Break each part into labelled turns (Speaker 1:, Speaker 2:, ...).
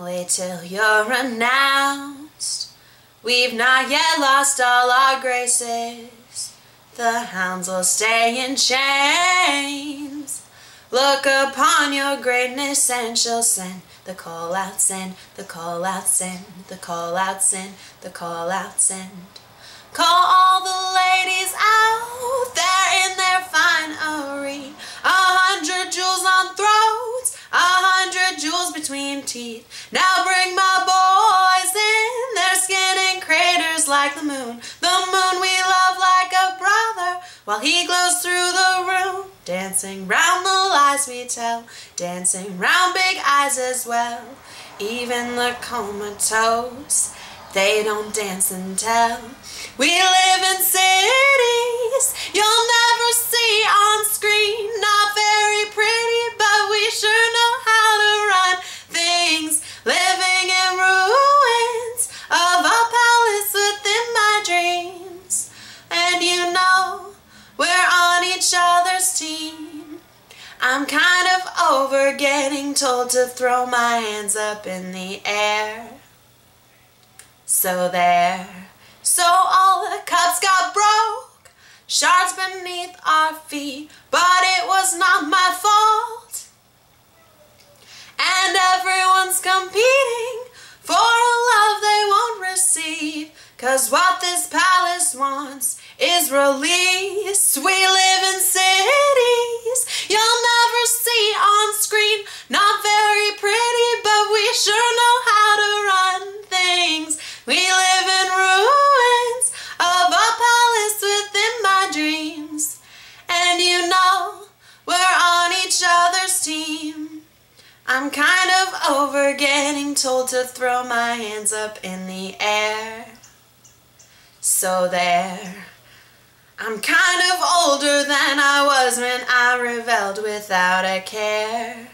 Speaker 1: Wait till you're announced. We've not yet lost all our graces. The hounds will stay in chains. Look upon your greatness and she'll send the call out, send the call out, send the call out, send the call out, send. Call all the ladies out Now bring my boys in, their skin in craters like the moon. The moon we love like a brother, while he glows through the room. Dancing round the lies we tell, dancing round big eyes as well. Even the comatose, they don't dance and tell. We live in cities I'm kind of over getting told to throw my hands up in the air. So there. So all the cups got broke, shards beneath our feet, but it was not my fault. And everyone's competing for a love they won't receive, cause what this palace wants is release. We live in cities I'm kind of over getting told to throw my hands up in the air. So there. I'm kind of older than I was when I rebelled without a care.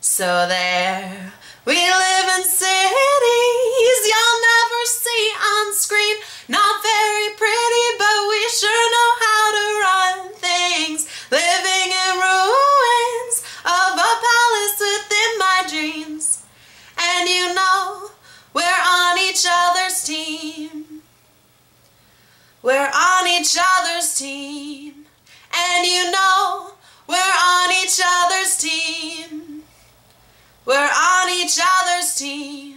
Speaker 1: So there. We live We're on each other's team. And you know, we're on each other's team. We're on each other's team.